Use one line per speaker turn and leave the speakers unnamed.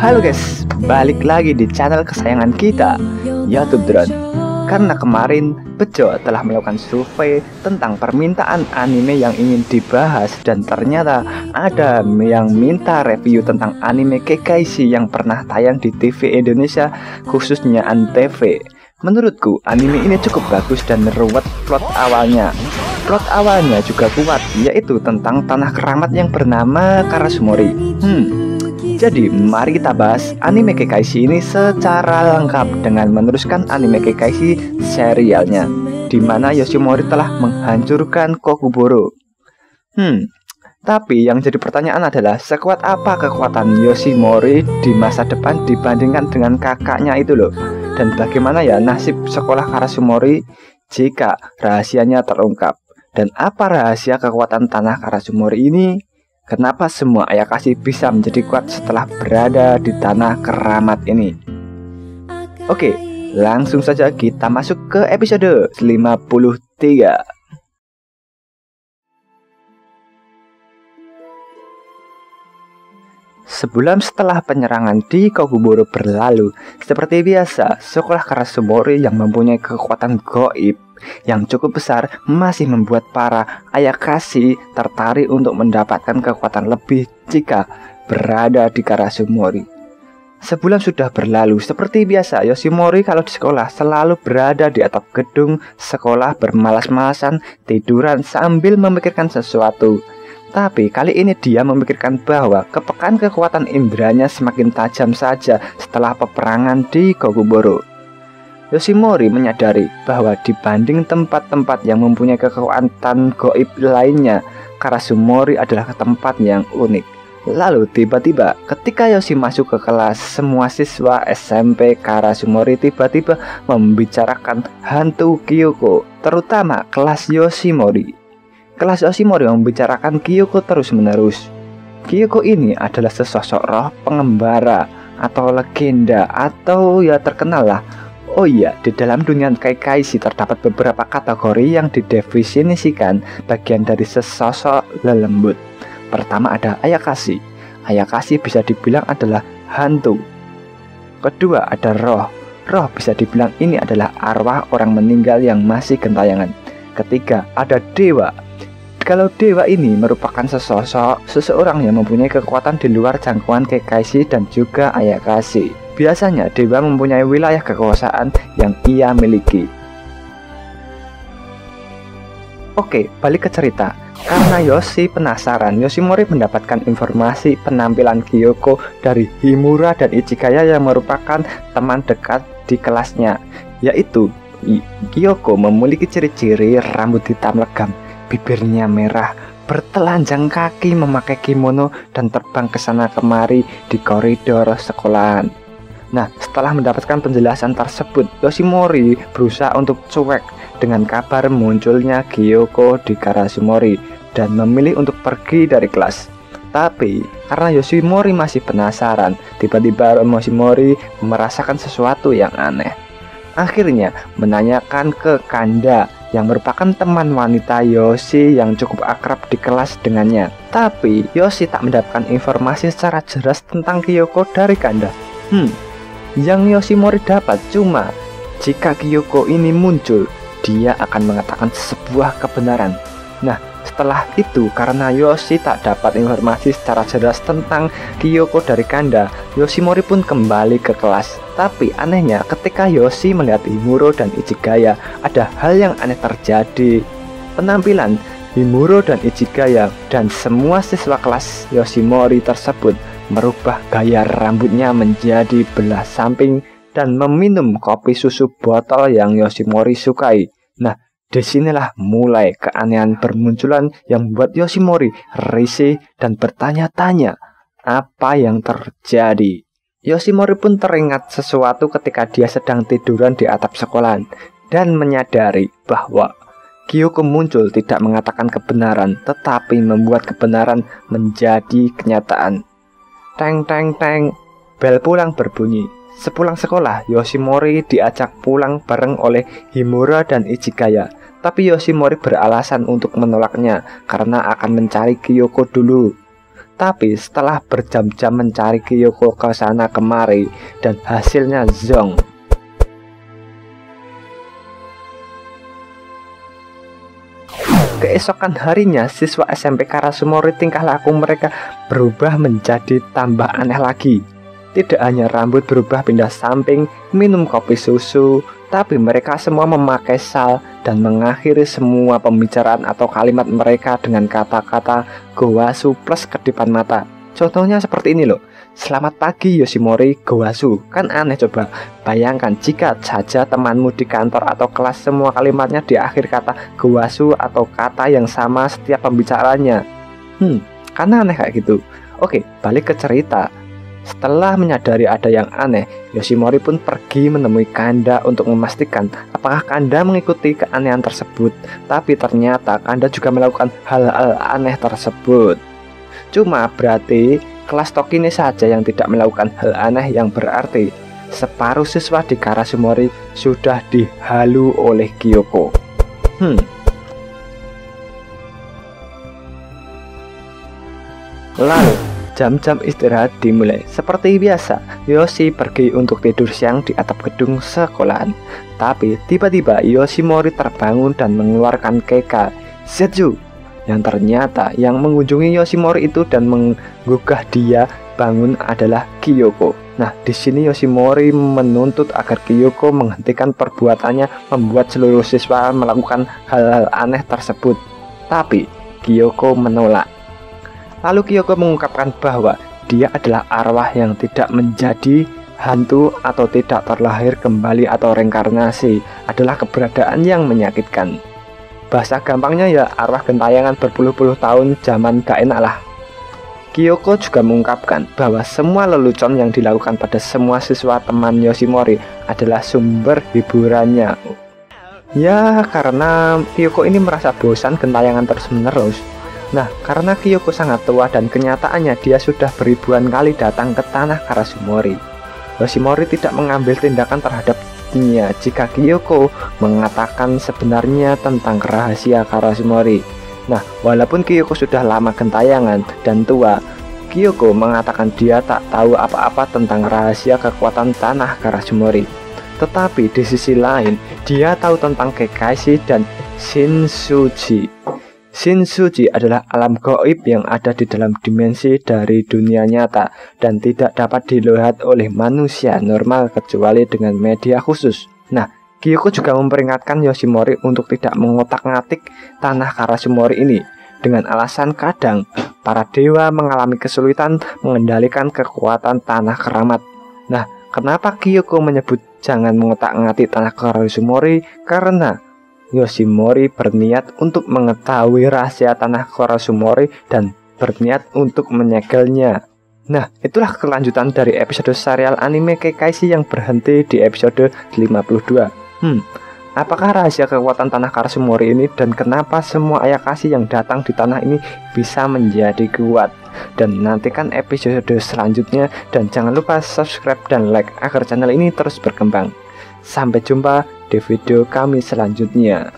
Halo guys, balik lagi di channel kesayangan kita, YouTube Drone. Karena kemarin Bejo telah melakukan survei tentang permintaan anime yang ingin dibahas dan ternyata ada yang minta review tentang anime Kekaishi yang pernah tayang di TV Indonesia khususnya Antv. Menurutku anime ini cukup bagus dan meruat plot awalnya. Plot awalnya juga kuat, yaitu tentang tanah keramat yang bernama Karasumori. Hmm, jadi, mari kita bahas anime Kekaishi ini secara lengkap dengan meneruskan anime Kekaishi serialnya, di mana Yoshimori telah menghancurkan Kokuboro. Hmm, tapi yang jadi pertanyaan adalah sekuat apa kekuatan Yoshimori di masa depan dibandingkan dengan kakaknya itu loh? Dan bagaimana ya nasib sekolah Karasumori jika rahasianya terungkap? Dan apa rahasia kekuatan tanah Karasumori ini? Kenapa semua ayah kasih bisa menjadi kuat setelah berada di tanah keramat ini? Oke, langsung saja kita masuk ke episode 53. Sebulan setelah penyerangan di Koguboro berlalu, seperti biasa, sekolah Karasumori yang mempunyai kekuatan goib yang cukup besar masih membuat para ayakashi tertarik untuk mendapatkan kekuatan lebih jika berada di Karasumori. Sebulan sudah berlalu, seperti biasa Yoshimori kalau di sekolah selalu berada di atap gedung sekolah bermalas-malasan tiduran sambil memikirkan sesuatu. Tapi kali ini dia memikirkan bahwa kepekaan kekuatan indranya semakin tajam saja setelah peperangan di Koguboro. Yoshimori menyadari bahwa dibanding tempat-tempat yang mempunyai kekuatan goib lainnya, Karasumori adalah tempat yang unik. Lalu tiba-tiba ketika Yoshi masuk ke kelas, semua siswa SMP Karasumori tiba-tiba membicarakan hantu Kyoko, terutama kelas Yoshimori. Kelas Yoshimori membicarakan Kyoko terus-menerus. Kyoko ini adalah sesosok roh pengembara atau legenda atau ya terkenal lah Oh iya, di dalam dunia Kaikaishi terdapat beberapa kategori yang didefinisikan bagian dari sesosok lelembut. Pertama ada Ayakashi. Ayakashi bisa dibilang adalah hantu. Kedua ada roh. Roh bisa dibilang ini adalah arwah orang meninggal yang masih gentayangan. Ketiga ada dewa. Kalau dewa ini merupakan sesosok seseorang yang mempunyai kekuatan di luar jangkauan Kekaishi dan juga Ayakashi. Biasanya dewa mempunyai wilayah kekuasaan yang ia miliki. Oke, balik ke cerita. Karena Yoshi penasaran, Yoshimori mendapatkan informasi penampilan Kyoko dari Himura dan Ichigaya yang merupakan teman dekat di kelasnya, yaitu Kyoko memiliki ciri-ciri rambut hitam legam, bibirnya merah, bertelanjang kaki memakai kimono dan terbang ke sana kemari di koridor sekolahan. Nah, setelah mendapatkan penjelasan tersebut, Yoshimori berusaha untuk cuek dengan kabar munculnya Gyoko di Karasumori dan memilih untuk pergi dari kelas. Tapi, karena Yoshimori masih penasaran, tiba-tiba Yoshimori merasakan sesuatu yang aneh. Akhirnya, menanyakan ke Kanda yang merupakan teman wanita Yoshi yang cukup akrab di kelas dengannya. Tapi, Yoshi tak mendapatkan informasi secara jelas tentang Kyoko dari Kanda. Hmm, yang Yoshimori dapat cuma jika Kyoko ini muncul, dia akan mengatakan sebuah kebenaran. Nah, setelah itu karena Yoshi tak dapat informasi secara jelas tentang Kyoko dari Kanda, Yoshimori pun kembali ke kelas. Tapi anehnya ketika Yoshi melihat Himuro dan Ichigaya, ada hal yang aneh terjadi. Penampilan Himuro dan Ichigaya dan semua siswa kelas Yoshimori tersebut merubah gaya rambutnya menjadi belah samping dan meminum kopi susu botol yang Yoshimori sukai. Nah, di sinilah mulai keanehan bermunculan yang membuat Yoshimori risih dan bertanya-tanya apa yang terjadi. Yoshimori pun teringat sesuatu ketika dia sedang tiduran di atap sekolahan dan menyadari bahwa Kyoko muncul tidak mengatakan kebenaran tetapi membuat kebenaran menjadi kenyataan. Teng teng teng. Bel pulang berbunyi. Sepulang sekolah, Yoshimori diajak pulang bareng oleh Himura dan Ichigaya. Tapi Yoshimori beralasan untuk menolaknya karena akan mencari Kyoko dulu. Tetapi setelah berjam-jam mencari Kyoko ke sana kemari dan hasilnya zong. Keesokan harinya, siswa SMP Karasumori tingkah laku mereka berubah menjadi tambah aneh lagi. Tidak hanya rambut berubah pindah samping, minum kopi susu, tapi mereka semua memakai sal dan mengakhiri semua pembicaraan atau kalimat mereka dengan kata-kata gowasu plus kedipan mata. Contohnya seperti ini loh. Selamat pagi Yoshimori Gowasu. Kan aneh coba. Bayangkan jika saja temanmu di kantor atau kelas semua kalimatnya di akhir kata Gowasu atau kata yang sama setiap pembicaranya. Hmm, karena aneh kayak gitu. Oke, balik ke cerita setelah menyadari ada yang aneh, Yoshimori pun pergi menemui Kanda untuk memastikan apakah Kanda mengikuti keanehan tersebut. Tapi ternyata Kanda juga melakukan hal-hal aneh tersebut. Cuma berarti kelas Tokine saja yang tidak melakukan hal aneh yang berarti separuh siswa di Karasumori sudah dihalu oleh Kyoko. Hmm. Lalu, jam-jam istirahat dimulai. Seperti biasa, Yoshi pergi untuk tidur siang di atap gedung sekolahan. Tapi tiba-tiba Yoshimori terbangun dan mengeluarkan Keka. Zetsu, yang ternyata yang mengunjungi Yoshimori itu dan menggugah dia bangun adalah Kyoko. Nah, di sini Yoshimori menuntut agar Kyoko menghentikan perbuatannya membuat seluruh siswa melakukan hal-hal aneh tersebut. Tapi Kyoko menolak. Lalu Kyoko mengungkapkan bahwa dia adalah arwah yang tidak menjadi hantu atau tidak terlahir kembali atau reinkarnasi adalah keberadaan yang menyakitkan. Bahasa gampangnya ya arwah gentayangan berpuluh-puluh tahun zaman gak enak lah. Kyoko juga mengungkapkan bahwa semua lelucon yang dilakukan pada semua siswa teman Yoshimori adalah sumber hiburannya. Ya, karena Kyoko ini merasa bosan gentayangan terus-menerus. Nah, karena Kyoko sangat tua dan kenyataannya dia sudah beribuan kali datang ke tanah Karasumori. Yoshimori tidak mengambil tindakan terhadap Artinya, jika Kyoko mengatakan sebenarnya tentang rahasia Karasumori. Nah, walaupun Kyoko sudah lama gentayangan dan tua, Kyoko mengatakan dia tak tahu apa-apa tentang rahasia kekuatan tanah Karasumori. Tetapi di sisi lain, dia tahu tentang Kekashi dan Shinsuji. Shinsuji adalah alam goib yang ada di dalam dimensi dari dunia nyata dan tidak dapat dilihat oleh manusia normal kecuali dengan media khusus. Nah, Kyoko juga memperingatkan Yoshimori untuk tidak mengotak-ngatik tanah Karasumori ini dengan alasan kadang para dewa mengalami kesulitan mengendalikan kekuatan tanah keramat. Nah, kenapa Kyoko menyebut jangan mengotak-ngatik tanah Karasumori? Karena Yoshimori berniat untuk mengetahui rahasia tanah Korosumori dan berniat untuk menyegelnya. Nah, itulah kelanjutan dari episode serial anime Kekaishi yang berhenti di episode 52. Hmm, apakah rahasia kekuatan tanah Karasumori ini dan kenapa semua Ayakashi yang datang di tanah ini bisa menjadi kuat? Dan nantikan episode selanjutnya dan jangan lupa subscribe dan like agar channel ini terus berkembang. Sampai jumpa di video kami selanjutnya.